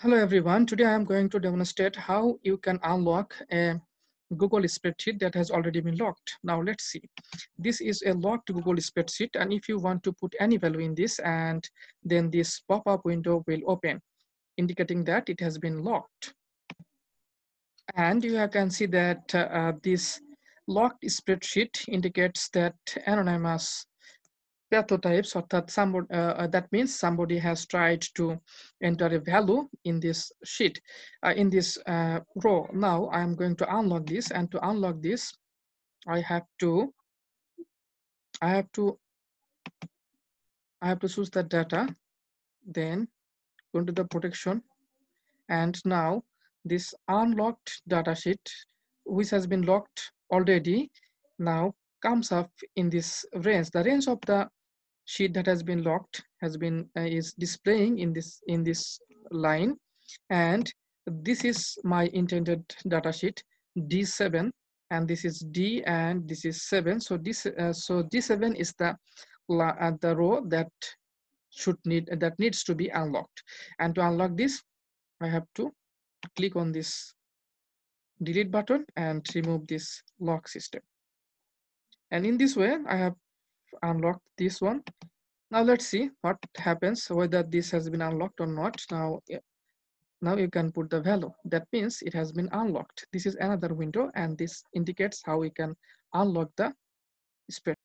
Hello everyone. Today I am going to demonstrate how you can unlock a Google spreadsheet that has already been locked. Now let's see. This is a locked Google spreadsheet and if you want to put any value in this and then this pop-up window will open indicating that it has been locked. And you can see that uh, this locked spreadsheet indicates that anonymous pathotypes that somebody uh, uh, that means somebody has tried to enter a value in this sheet. Uh, in this uh, row now i am going to unlock this and to unlock this i have to i have to i have to choose the data then go to the protection and now this unlocked data sheet which has been locked already now comes up in this range. The range of the sheet that has been locked has been uh, is displaying in this in this line. And this is my intended data sheet d7 and this is d and this is 7 so this uh, so d7 is the uh, the row that should need that needs to be unlocked. And to unlock this i have to click on this delete button and remove this lock system. And in this way i have unlocked this one. Now let's see what happens whether this has been unlocked or not. Now now you can put the value. That means it has been unlocked. This is another window and this indicates how we can unlock the spread